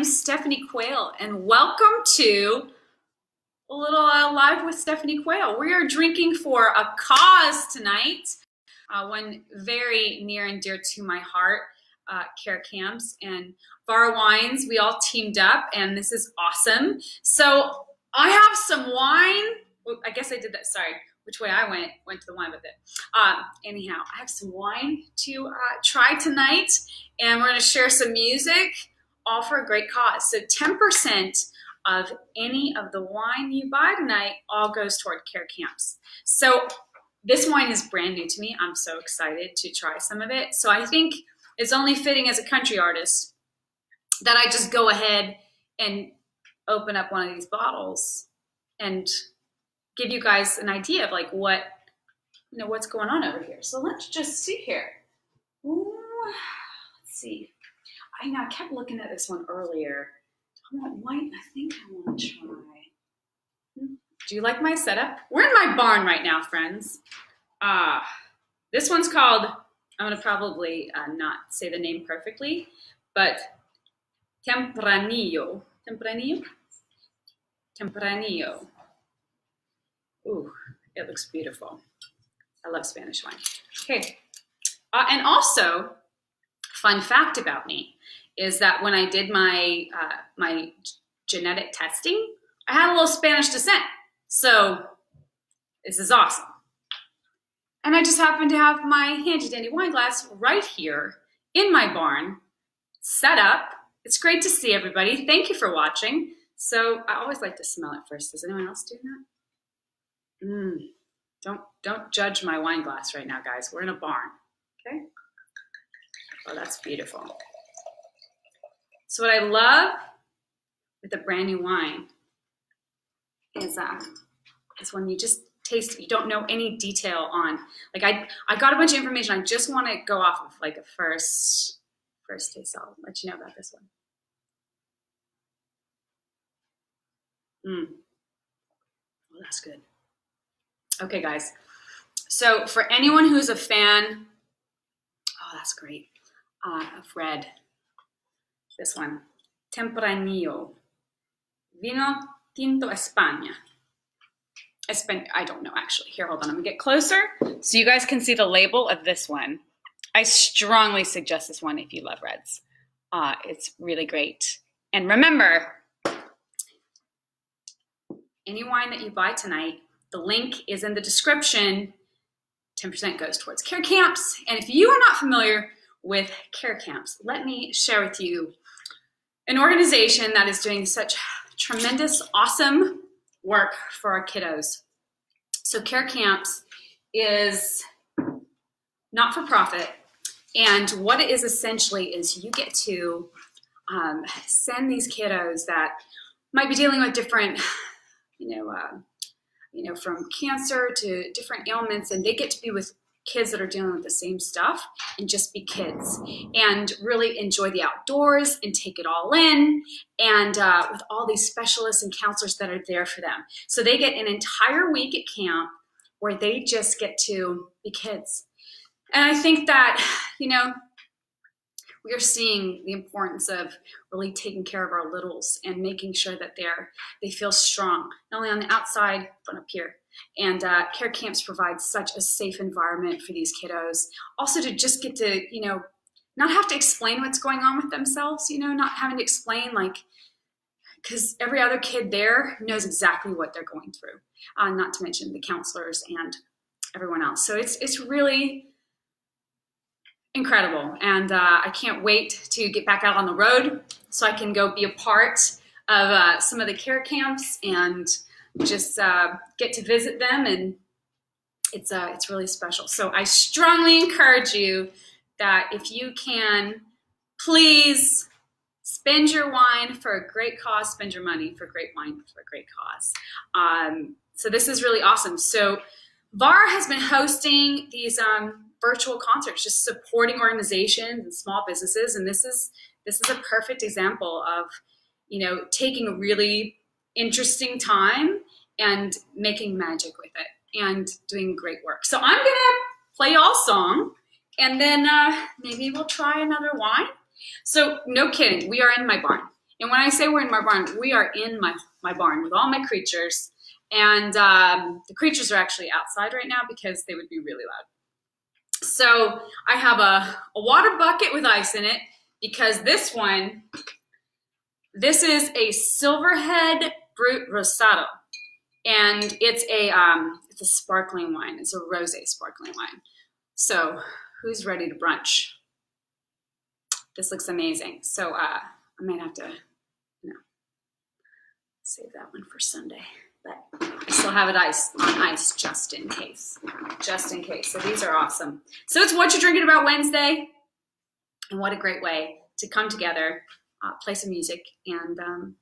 is Stephanie Quayle, and welcome to a little uh, live with Stephanie Quayle. We are drinking for a cause tonight, uh, one very near and dear to my heart, uh, Care Camps and Vara Wines. We all teamed up, and this is awesome. So I have some wine. I guess I did that. Sorry, which way I went went to the wine with it. Um, anyhow, I have some wine to uh, try tonight, and we're to share some music, all for a great cause. So 10% of any of the wine you buy tonight all goes toward care camps. So this wine is brand new to me. I'm so excited to try some of it. So I think it's only fitting as a country artist that I just go ahead and open up one of these bottles and give you guys an idea of like what you know what's going on over here. So let's just see here. Ooh, let's see. I know I kept looking at this one earlier. I want white. I think I want to try. Do you like my setup? We're in my barn right now, friends. Ah, uh, this one's called. I'm gonna probably uh, not say the name perfectly, but Tempranillo. Tempranillo. Tempranillo. Ooh, it looks beautiful. I love Spanish wine. Okay, uh, and also, fun fact about me is that when I did my uh, my genetic testing, I had a little Spanish descent. So this is awesome. And I just happen to have my handy dandy wine glass right here in my barn, set up. It's great to see everybody. Thank you for watching. So I always like to smell it first. Does anyone else do that? Mm, don't don't judge my wine glass right now, guys. We're in a barn. Okay. Oh, that's beautiful. So what I love with a brand new wine is uh, is when you just taste it, you don't know any detail on. Like I I got a bunch of information. I just want to go off of like a first first taste. I'll let you know about this one. Mm. Oh, that's good. Okay, guys. So for anyone who's a fan, oh, that's great, uh, of red, this one, Tempranillo, Vino Tinto España. Espan I don't know actually. Here, hold on. I'm gonna get closer so you guys can see the label of this one. I strongly suggest this one if you love reds. Uh, it's really great. And remember, any wine that you buy tonight the link is in the description. 10% goes towards care camps. And if you are not familiar with care camps, let me share with you an organization that is doing such tremendous, awesome work for our kiddos. So, Care Camps is not for profit. And what it is essentially is you get to um, send these kiddos that might be dealing with different, you know, uh, you know, from cancer to different ailments, and they get to be with kids that are dealing with the same stuff and just be kids and really enjoy the outdoors and take it all in and uh, with all these specialists and counselors that are there for them. So they get an entire week at camp where they just get to be kids. And i think that you know we are seeing the importance of really taking care of our littles and making sure that they're they feel strong not only on the outside but up here and uh, care camps provide such a safe environment for these kiddos also to just get to you know not have to explain what's going on with themselves you know not having to explain like because every other kid there knows exactly what they're going through uh, not to mention the counselors and everyone else so it's it's really incredible. And uh, I can't wait to get back out on the road so I can go be a part of uh, some of the care camps and just uh, get to visit them. And it's, uh, it's really special. So I strongly encourage you that if you can, please spend your wine for a great cause, spend your money for great wine for a great cause. Um, so this is really awesome. So VAR has been hosting these um, virtual concerts, just supporting organizations and small businesses. And this is this is a perfect example of, you know, taking a really interesting time and making magic with it and doing great work. So I'm gonna play y'all song and then uh, maybe we'll try another wine. So no kidding, we are in my barn And when I say we're in my barn, we are in my, my barn with all my creatures. And um, the creatures are actually outside right now because they would be really loud. So I have a, a water bucket with ice in it because this one, this is a Silverhead Brut Rosado. And it's a, um, it's a sparkling wine. It's a rosé sparkling wine. So who's ready to brunch? This looks amazing. So uh, I might have to, you know, save that one for Sunday. But I still have it ice on ice just in case. Just in case. So these are awesome. So it's what you're drinking about Wednesday. And what a great way to come together, uh, play some music, and um,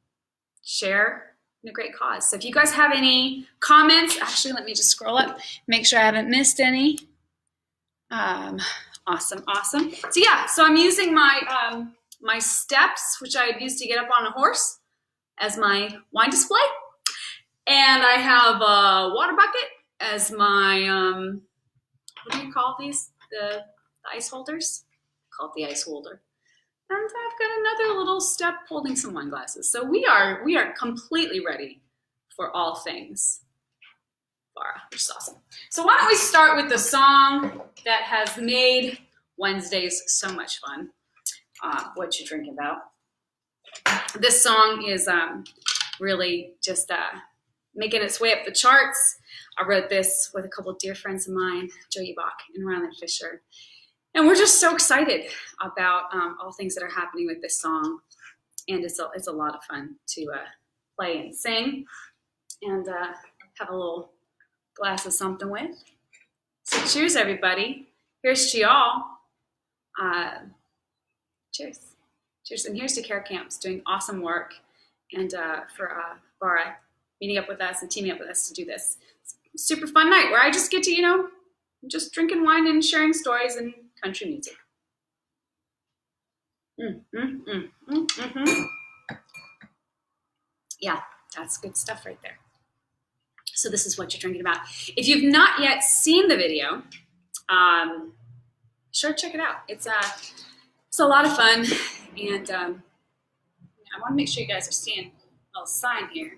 share a great cause. So if you guys have any comments, actually, let me just scroll up, make sure I haven't missed any. Um, awesome, awesome. So yeah, so I'm using my um, my steps, which I used to get up on a horse, as my wine display, and I have a water bucket as my um, what do you call these? The, the ice holders. Call the ice holder. And I've got another little step holding some wine glasses. So we are we are completely ready for all things Bar, which is awesome. So why don't we start with the song that has made Wednesdays so much fun? Uh, what you drinking about? This song is um, really just uh, making its way up the charts. I wrote this with a couple dear friends of mine, Joey Bach and Ryland Fisher. And we're just so excited about um, all things that are happening with this song. And it's a, it's a lot of fun to uh, play and sing and uh, have a little glass of something with. So cheers, everybody. Here's to y'all. Uh, cheers. Cheers. And here's to Care Camps doing awesome work and uh, for uh, Vara meeting up with us and teaming up with us to do this super fun night where I just get to, you know, just drinking wine and sharing stories and country music. Mm, mm, mm, mm, mm-hmm. Yeah, that's good stuff right there. So this is what you're drinking about. If you've not yet seen the video, um, sure check it out. It's a, uh, it's a lot of fun, and um, I want to make sure you guys are seeing a little sign here.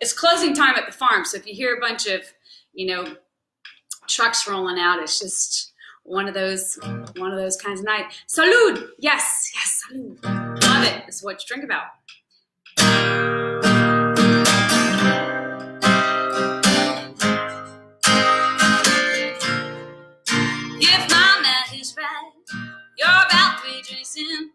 It's closing time at the farm, so if you hear a bunch of, you know, trucks rolling out. It's just one of those one of those kinds of nights. Salud! Yes, yes, salud. Love it. This is what you drink about. If my math is right, you're about three drinks in.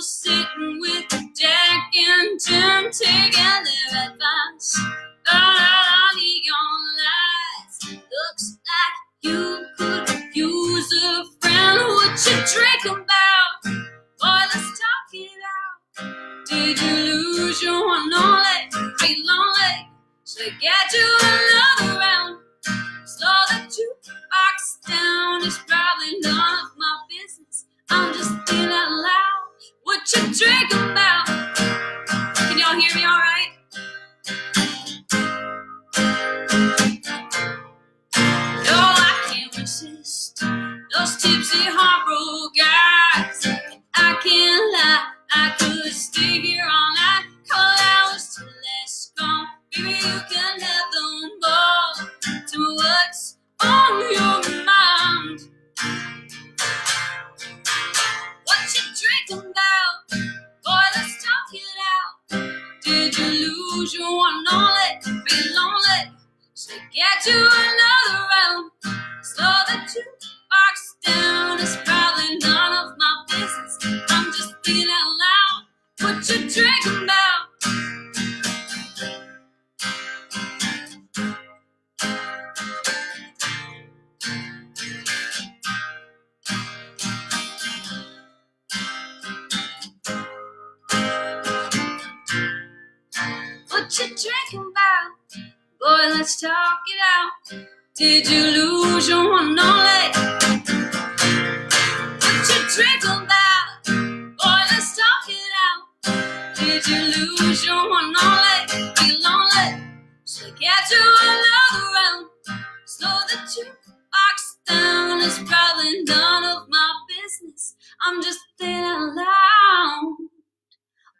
Sitting with and Jim taking their advice. Out on the young lights, looks like you could use a friend. What you drink about? Boy, let's talk it out. Did you lose your one only? Be lonely? Should I get you another round? Slow the jukebox down. It's probably none of my business. I'm just thinking out loud. What you drink about? Can y'all hear me all right? Those tipsy heartbroken guys. I can't lie, I could stay here Be lonely? I get another the down. Probably none of my business. I'm just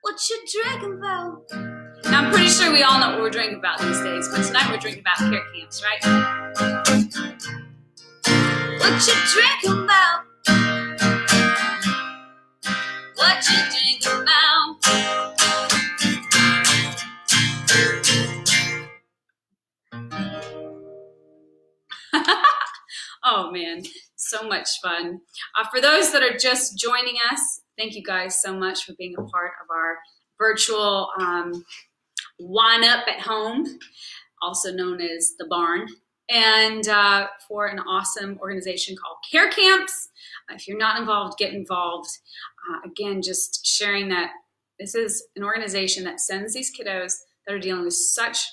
What you drinking about? Now, I'm pretty sure we all know what we're drinking about these days, but tonight we're drinking about care camps, right? What you drinking about? What you drinking about? Oh man, so much fun. Uh, for those that are just joining us, thank you guys so much for being a part of our virtual um, Wine Up at Home, also known as The Barn, and uh, for an awesome organization called Care Camps. Uh, if you're not involved, get involved. Uh, again, just sharing that this is an organization that sends these kiddos that are dealing with such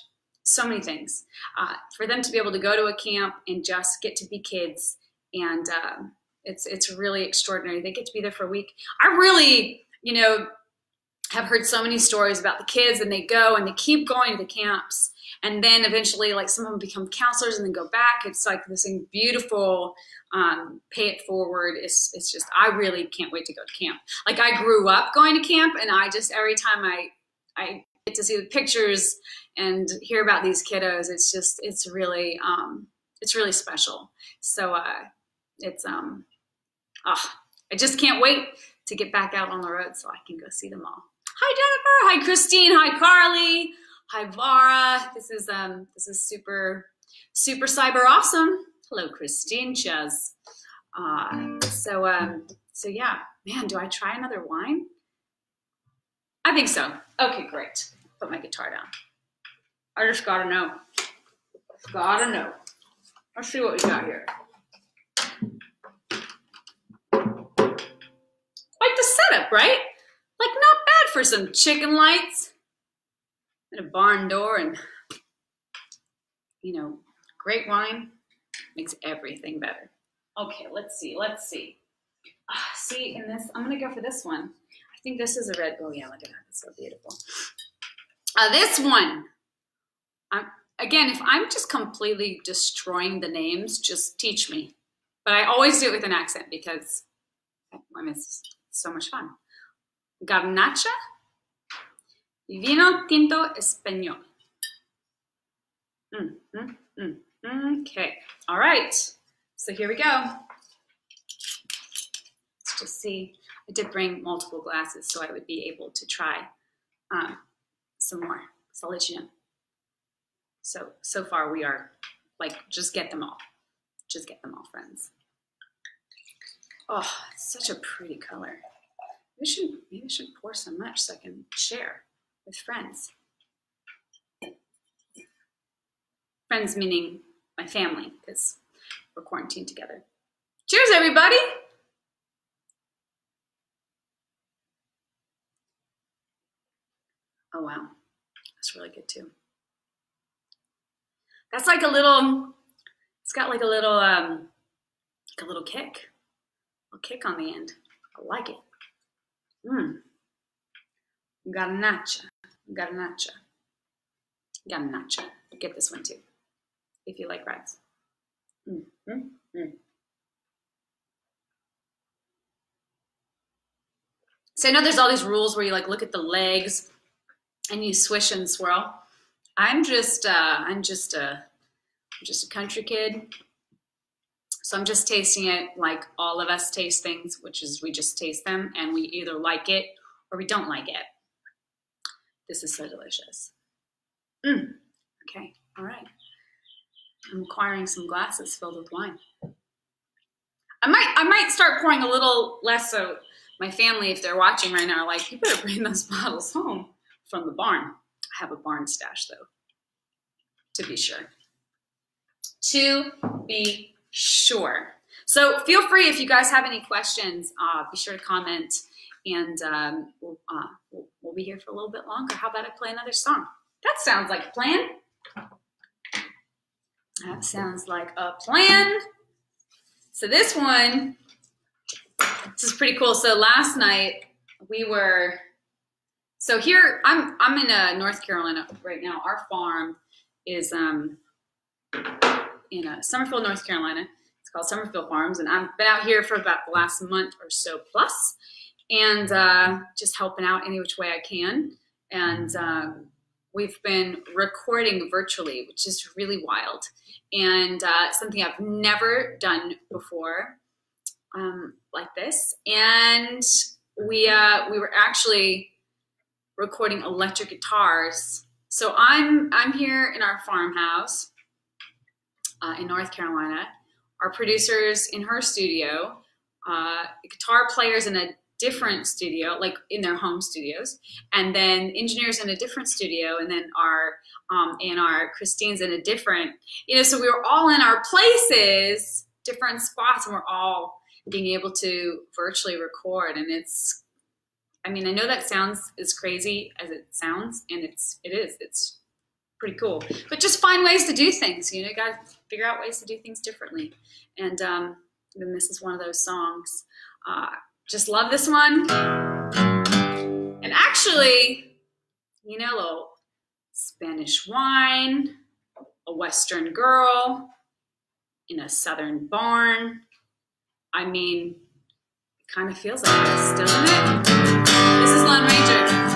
so many things. Uh, for them to be able to go to a camp and just get to be kids, and uh, it's it's really extraordinary. They get to be there for a week. I really, you know, have heard so many stories about the kids, and they go and they keep going to the camps, and then eventually, like some of them become counselors and then go back. It's like this beautiful um, pay it forward. It's it's just I really can't wait to go to camp. Like I grew up going to camp, and I just every time I I get to see the pictures and hear about these kiddos, it's just it's really um, it's really special. So uh, it's um, oh, I just can't wait to get back out on the road so I can go see them all. Hi Jennifer, hi Christine, hi Carly, hi Vara. This is um this is super super cyber awesome. Hello Christine Chaz. Uh, so um so yeah, man, do I try another wine? I think so. Okay, great. Put my guitar down. I just gotta know. Gotta know. Let's see what we got here. Like the setup, right? Like not bad for some chicken lights and a barn door and you know, great wine makes everything better. Okay, let's see, let's see. Uh, see, in this, I'm gonna go for this one. I think this is a red, oh yeah, look at that, it's so beautiful. Uh, this one, I'm, again, if I'm just completely destroying the names, just teach me. But I always do it with an accent because I it's so much fun. Garnacha, vino tinto español. Mm, mm, mm. Okay, all right. So here we go. Let's just see. I did bring multiple glasses so I would be able to try um, some more. So I'll let you know. So, so far we are like, just get them all. Just get them all, friends. Oh, such a pretty color. Maybe I should, maybe I should pour so much so I can share with friends. Friends meaning my family, because we're quarantined together. Cheers, everybody! Oh, wow. That's really good, too. That's like a little, it's got like a little, um, like a little kick. A kick on the end. I like it. Mmm. Garnacha. Garnacha. Garnacha. Get this one too, if you like reds. Mm, mm, mm. So I know there's all these rules where you like look at the legs and you swish and swirl. I'm just, uh, I'm just a, I'm just a country kid. So I'm just tasting it like all of us taste things, which is we just taste them and we either like it or we don't like it. This is so delicious. Mm. Okay, all right. I'm acquiring some glasses filled with wine. I might, I might start pouring a little less so my family, if they're watching right now, are like, you better bring those bottles home from the barn. I have a barn stash though, to be sure. To be sure. So feel free if you guys have any questions, uh, be sure to comment and um, we'll, uh, we'll, we'll be here for a little bit longer. How about I play another song? That sounds like a plan. That sounds like a plan. So this one, this is pretty cool. So last night we were so here, I'm I'm in uh, North Carolina right now. Our farm is um, in uh, Summerfield, North Carolina. It's called Summerfield Farms, and I've been out here for about the last month or so and uh, just helping out any which way I can. And um, we've been recording virtually, which is really wild and uh, something I've never done before um, like this. And we uh, we were actually recording electric guitars. So I'm I'm here in our farmhouse uh, in North Carolina. Our producers in her studio, uh, guitar players in a different studio, like in their home studios, and then engineers in a different studio, and then our um, and our Christine's in a different, you know. So we were all in our places, different spots, and we're all being able to virtually record, and it's. I mean, I know that sounds as crazy as it sounds, and it's it is. It's pretty cool. But just find ways to do things. You know, you got figure out ways to do things differently, and um, then this is one of those songs. Uh, just love this one. And actually, you know, little Spanish wine, a Western girl in a Southern barn. I mean, it kind of feels like this, doesn't it? This is Lone Ranger.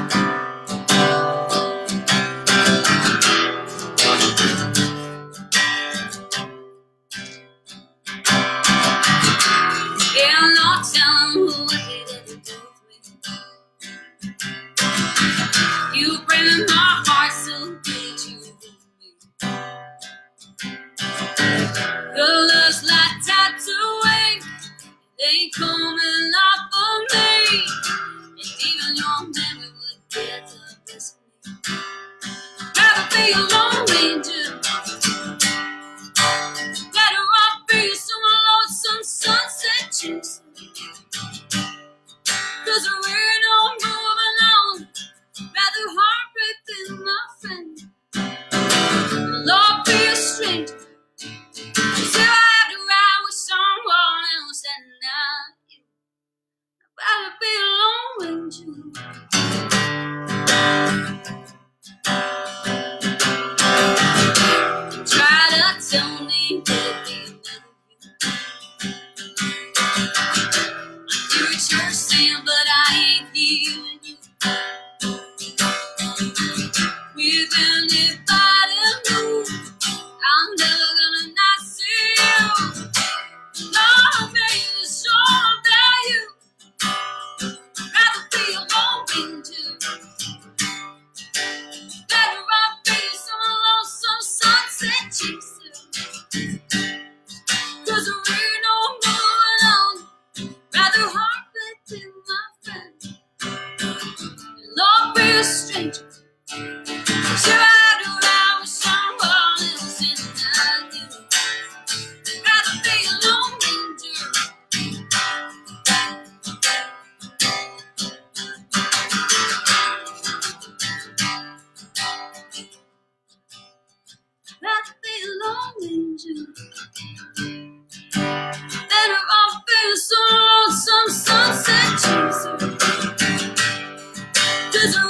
That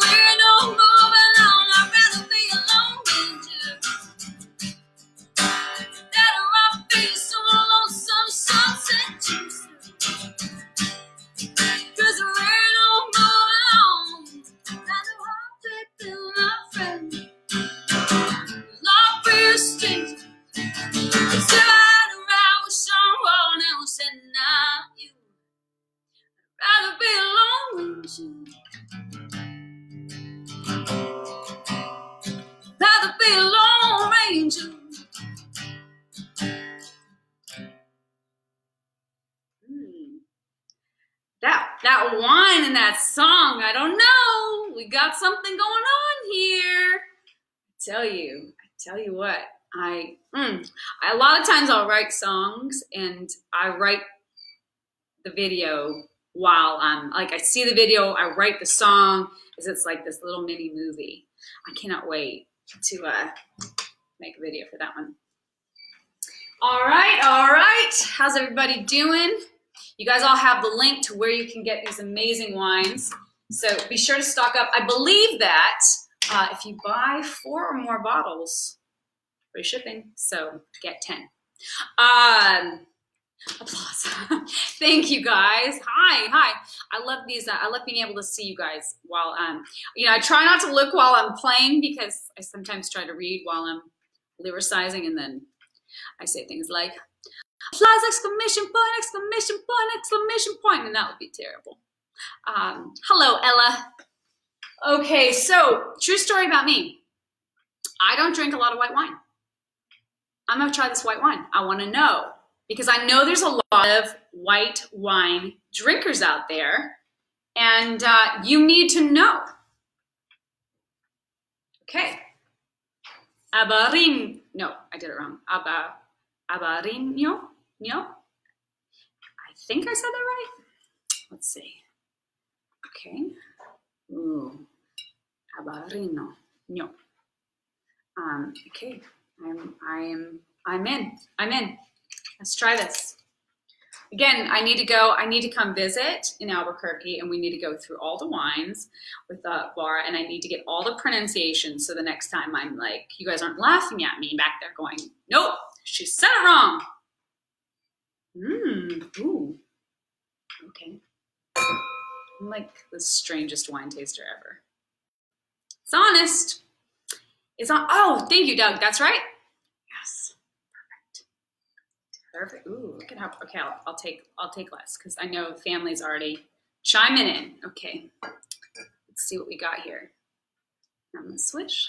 songs and I write the video while I'm like I see the video, I write the song as it's like this little mini movie. I cannot wait to uh, make a video for that one. All right, all right. How's everybody doing? You guys all have the link to where you can get these amazing wines. So be sure to stock up. I believe that uh, if you buy four or more bottles, free shipping. So get 10. Um, Applause. Thank you guys. Hi, hi. I love these. Uh, I love being able to see you guys while um, you know, I try not to look while I'm playing because I sometimes try to read while I'm lyricizing and then I say things like applause, exclamation point, exclamation point, exclamation point, and that would be terrible. Um, hello, Ella. Okay, so true story about me. I don't drink a lot of white wine. I'm gonna try this white wine. I wanna know because I know there's a lot of white wine drinkers out there, and uh, you need to know. Okay. Abarin. No, I did it wrong. Aba, abarino. No. I think I said that right. Let's see. Okay. Ooh. Abarino. No. Um, okay. I'm I am I'm in. I'm in. Let's try this. Again, I need to go, I need to come visit in Albuquerque and we need to go through all the wines with uh, Laura and I need to get all the pronunciations so the next time I'm like, you guys aren't laughing at me back there going, nope, she said it wrong. Mmm, ooh, okay. I'm like the strangest wine taster ever. It's honest. It's on, oh, thank you, Doug, that's right. Perfect. Perfect. Ooh, look at how. Okay, I'll, I'll take I'll take less because I know family's already chiming in. Okay, let's see what we got here. I'm gonna switch.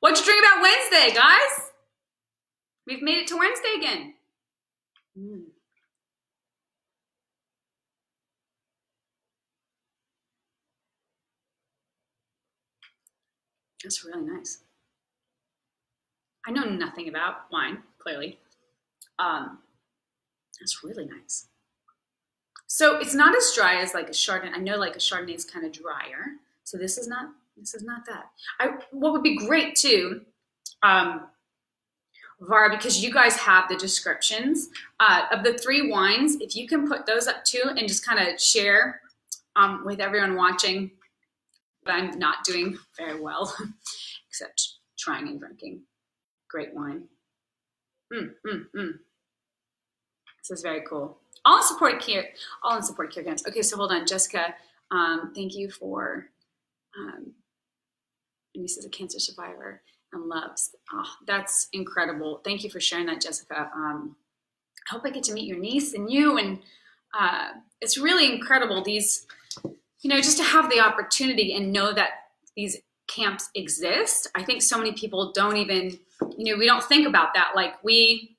What you drink about Wednesday, guys? We've made it to Wednesday again. Mm. That's really nice. I know nothing about wine, clearly. Um, that's really nice. So it's not as dry as like a Chardonnay. I know like a Chardonnay is kind of drier. So this is not this is not that. I what would be great too, um, Vara, because you guys have the descriptions uh, of the three wines. If you can put those up too and just kind of share um, with everyone watching, but I'm not doing very well, except trying and drinking great wine. Mm, mm, mm. This is very cool. All in support of care, all in support of care camps. Okay, so hold on, Jessica. Um, thank you for. Um, niece is a cancer survivor and loves. Oh, that's incredible. Thank you for sharing that, Jessica. Um, I hope I get to meet your niece and you, and uh, it's really incredible. These, you know, just to have the opportunity and know that these camps exist. I think so many people don't even, you know, we don't think about that. Like we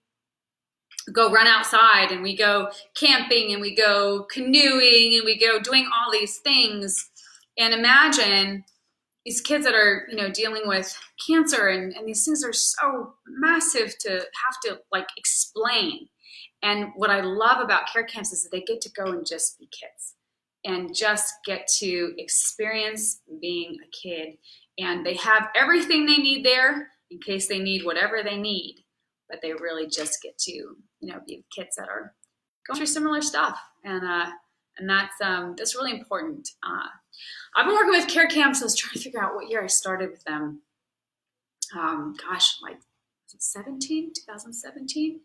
go run outside and we go camping and we go canoeing and we go doing all these things. And imagine these kids that are, you know, dealing with cancer and, and these things are so massive to have to like explain. And what I love about care camps is that they get to go and just be kids and just get to experience being a kid. And they have everything they need there in case they need whatever they need, but they really just get to, you know, be the kids that are going through similar stuff. And, uh, and that's, um, that's really important. Uh, I've been working with care camps. I was trying to figure out what year I started with them. Um, gosh, like 17, 2017?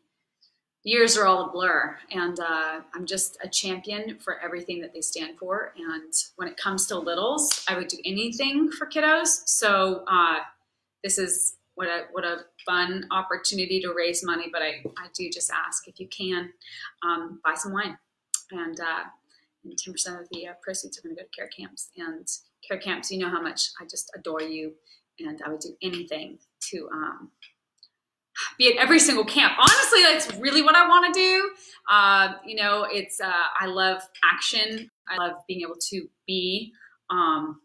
years are all a blur and uh, i'm just a champion for everything that they stand for and when it comes to littles i would do anything for kiddos so uh, this is what a what a fun opportunity to raise money but i, I do just ask if you can um, buy some wine and uh, and 10% of the uh, proceeds are going to go to care camps and care camps you know how much i just adore you and i would do anything to um, be at every single camp. Honestly, that's really what I want to do. Uh, you know, it's uh, I love action. I love being able to be um,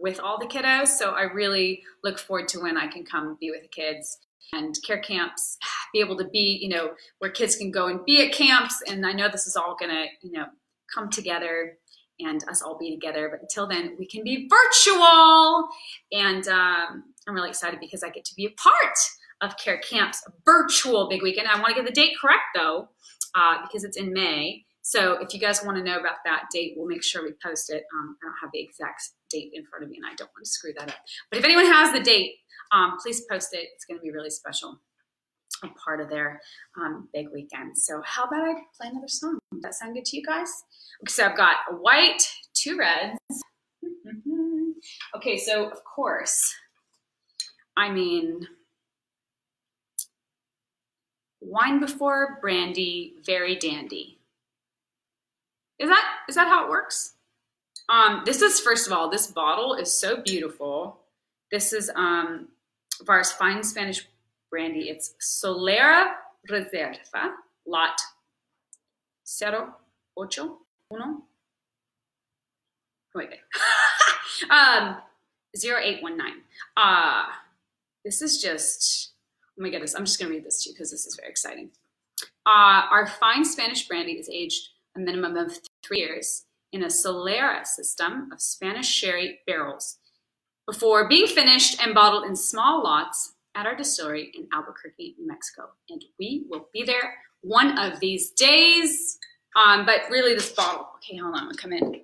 with all the kiddos. So I really look forward to when I can come be with the kids and care camps, be able to be, you know, where kids can go and be at camps. And I know this is all going to, you know, come together and us all be together. But until then, we can be virtual. And um, I'm really excited because I get to be a part of Care Camp's virtual big weekend. I want to get the date correct though, uh, because it's in May. So if you guys want to know about that date, we'll make sure we post it. Um, I don't have the exact date in front of me and I don't want to screw that up. But if anyone has the date, um, please post it. It's going to be really special. a part of their um, big weekend. So how about I play another song? Does that sound good to you guys? So I've got a white, two reds. okay, so of course, I mean, wine before brandy, very dandy. Is that is that how it works? Um, this is first of all, this bottle is so beautiful. This is um, Vara's fine Spanish brandy. It's Solera Reserva, lot 081. Wait, um, 0819. Uh, this is just, oh my goodness, I'm just going to read this to you because this is very exciting. Uh, our fine Spanish brandy is aged a minimum of three years in a Solera system of Spanish sherry barrels before being finished and bottled in small lots at our distillery in Albuquerque, New Mexico. And we will be there one of these days. Um, but really, this bottle, okay, hold on, come in.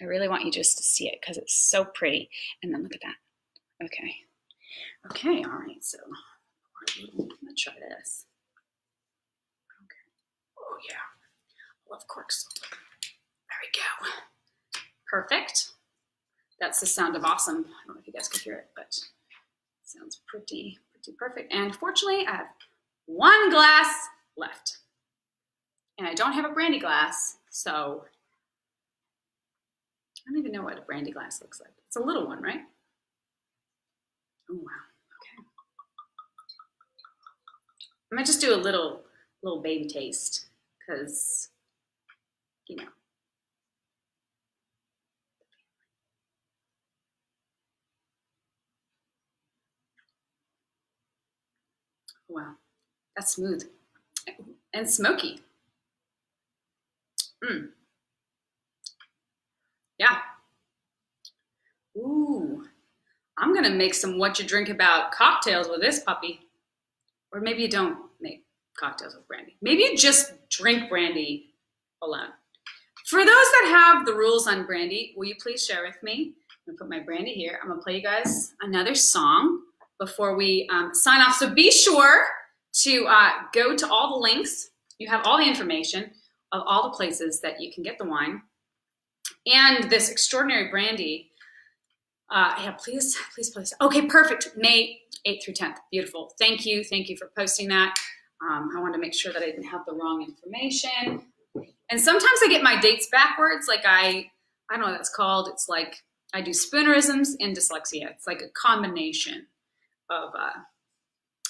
I really want you just to see it because it's so pretty. And then look at that. Okay. Okay, all right, so I'm gonna try this. Okay. Oh, yeah. I Love corks. Go. Perfect. That's the sound of awesome. I don't know if you guys can hear it, but it sounds pretty, pretty perfect. And fortunately, I have one glass left. And I don't have a brandy glass, so I don't even know what a brandy glass looks like. It's a little one, right? Oh, wow. Okay. I might just do a little, little baby taste because, you know, Wow, that's smooth and smoky. Mm. Yeah. Ooh, I'm gonna make some what you drink about cocktails with this puppy. Or maybe you don't make cocktails with brandy. Maybe you just drink brandy alone. For those that have the rules on brandy, will you please share with me? I'm gonna put my brandy here. I'm gonna play you guys another song before we um, sign off. So be sure to uh, go to all the links. You have all the information of all the places that you can get the wine and this extraordinary brandy. Uh, yeah, please, please, please. Okay, perfect. May 8th through 10th. Beautiful. Thank you. Thank you for posting that. Um, I wanted to make sure that I didn't have the wrong information. And sometimes I get my dates backwards. Like I, I don't know what that's called. It's like I do spoonerisms and dyslexia. It's like a combination of uh,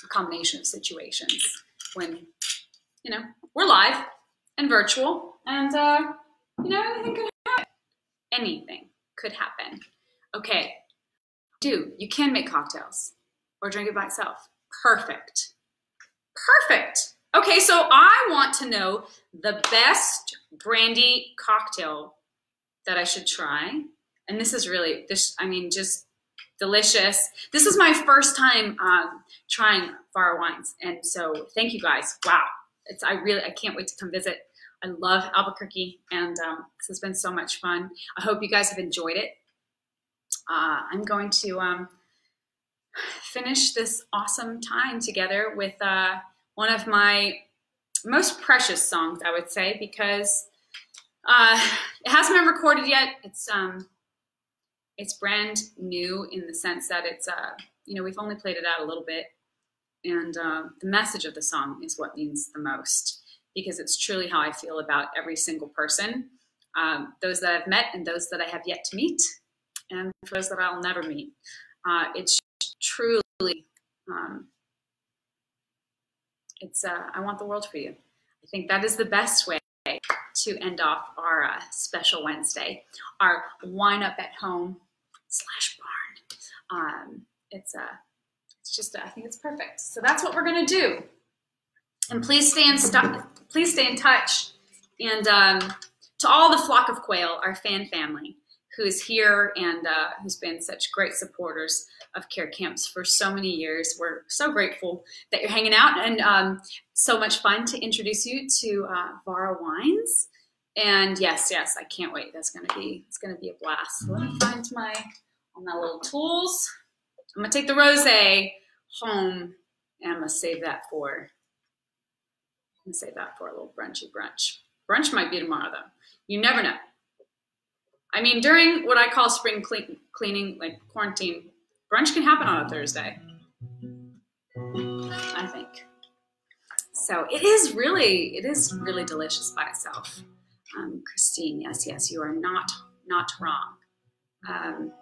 a combination of situations when you know we're live and virtual, and uh, you know anything could happen. Anything could happen. Okay, do you can make cocktails or drink it by itself? Perfect, perfect. Okay, so I want to know the best brandy cocktail that I should try. And this is really this. I mean, just delicious. This is my first time um, trying Vara wines, and so thank you guys. Wow, it's I really I can't wait to come visit. I love Albuquerque, and um, this has been so much fun. I hope you guys have enjoyed it. Uh, I'm going to um, finish this awesome time together with uh, one of my most precious songs, I would say, because uh, it hasn't been recorded yet. It's um, it's brand new in the sense that it's uh, you know we've only played it out a little bit. And uh, the message of the song is what means the most because it's truly how i feel about every single person um, those that i've met and those that i have yet to meet and those that i'll never meet. Uh, it's truly um, it's uh, i want the world for you. I think that is the best way to end off our uh, special Wednesday, our wine up at home slash barn. Um, it's a, uh, it's just, a, I think it's perfect. So that's what we're gonna do. And please stay in please stay in touch. And um, to all the flock of quail, our fan family, who is here and uh, who's been such great supporters of Care Camps for so many years. We're so grateful that you're hanging out and um, so much fun to introduce you to uh, Vara Wines. And yes, yes, I can't wait. That's gonna be it's gonna be a blast. let me find my all my little tools. I'm gonna take the rosé home And I'm gonna save that for, I'm gonna save that for a little brunchy brunch. Brunch might be tomorrow though. You never know. I mean, during what I call spring clean, cleaning, like quarantine, brunch can happen on a Thursday. I think. So it is really, it is really delicious by itself. Um, Christine, yes, yes, you are not not wrong. Um,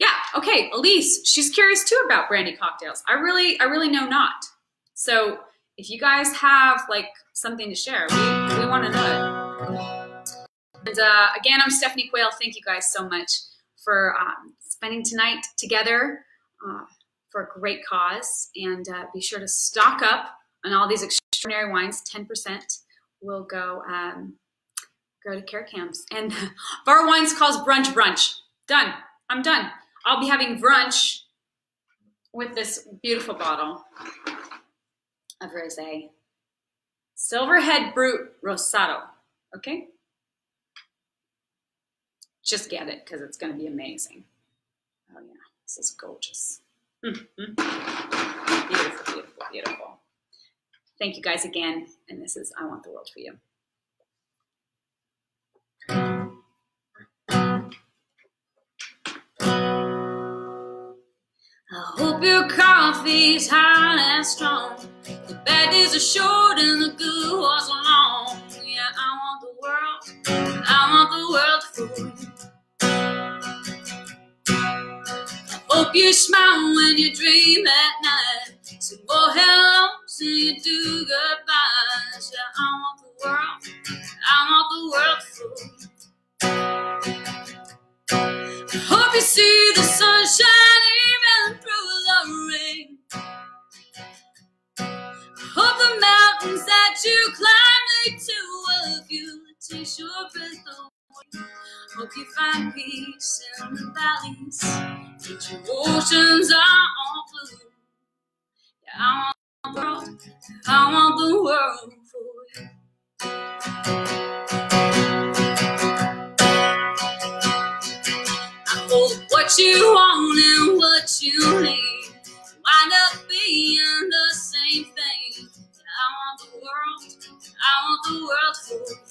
yeah, okay, Elise, she's curious too about brandy cocktails. I really, I really know not. So if you guys have like something to share, we, we want to know it. And uh, again, I'm Stephanie Quayle. Thank you guys so much for um, spending tonight together uh, for a great cause. And uh, be sure to stock up on all these extraordinary wines. 10% will go um, go to care camps. And Vara Wines calls brunch brunch. Done. I'm done. I'll be having brunch with this beautiful bottle of rosé. Silverhead Brut Rosado. Okay? Just get it because it's going to be amazing. Oh, yeah. This is gorgeous. Mm-hmm. Beautiful, beautiful, beautiful. Thank you guys again. And this is I Want the World for You. I hope your coffee's hot and strong. The bad days are short and the good ones are long. Yeah, I want the world. I want the world for you. Hope you smile when you dream at night. Say more hellos and you do goodbyes. Yeah, I want the world. I want the world for. I hope you see the sunshine even through the rain. Hope the mountains that you climb lead to a view that takes your breath away. Hope you find peace in the valleys, that your oceans are all blue. Yeah, I want the world, I want the world for you. I hope what you want and what you need wind up being the same thing. I want the world, I want the world for you.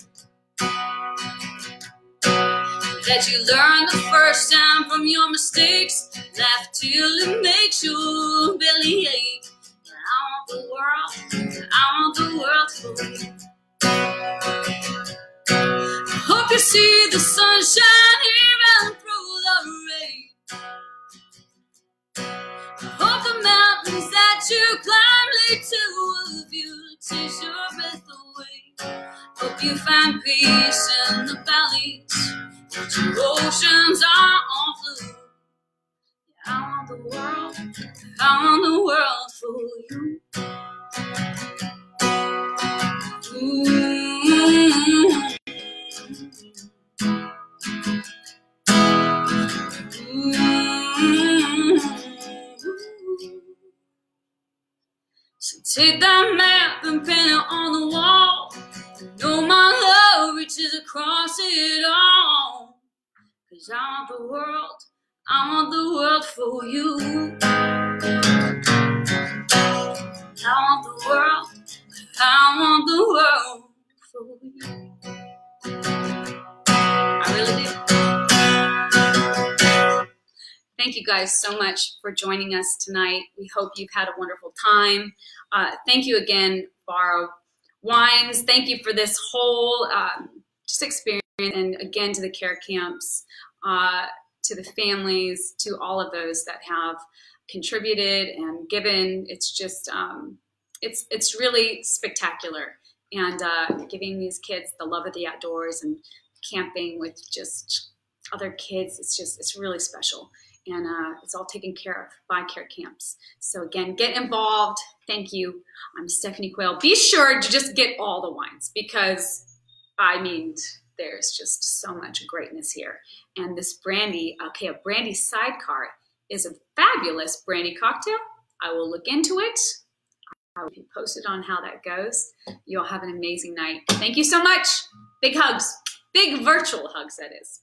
That you learn the first time from your mistakes, laugh till it makes your belly ache. I want the world, I want the world for you. I hope you see the sunshine even through the rain. I hope the mountains that you climb lead to a view takes your breath away. Hope you find peace in the your oceans are on blue. I want the world, I want the world for you. So take that map and pin it on the wall. Know my love reaches across it all. Cause I want the world, I want the world for you. I want the world, I want the world for you. I really do. Thank you guys so much for joining us tonight. We hope you've had a wonderful time. Uh, thank you again, Vara Wines. Thank you for this whole um, just experience, and again to the care camps, uh, to the families, to all of those that have contributed and given. It's just um, it's it's really spectacular, and uh, giving these kids the love of the outdoors and camping with just other kids. It's just it's really special and uh, it's all taken care of by Care Camps. So again, get involved. Thank you. I'm Stephanie Quayle. Be sure to just get all the wines because, I mean, there's just so much greatness here. And this brandy, okay, a brandy sidecar is a fabulous brandy cocktail. I will look into it. I will be posted on how that goes. You'll have an amazing night. Thank you so much. Big hugs. Big virtual hugs, that is.